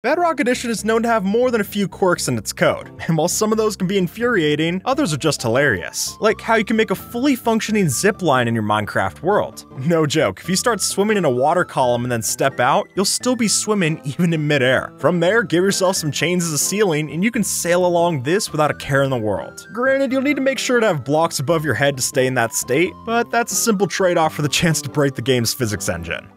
Bedrock Edition is known to have more than a few quirks in its code, and while some of those can be infuriating, others are just hilarious. Like how you can make a fully functioning zip line in your Minecraft world. No joke, if you start swimming in a water column and then step out, you'll still be swimming even in midair. From there, give yourself some chains as a ceiling, and you can sail along this without a care in the world. Granted, you'll need to make sure to have blocks above your head to stay in that state, but that's a simple trade-off for the chance to break the game's physics engine.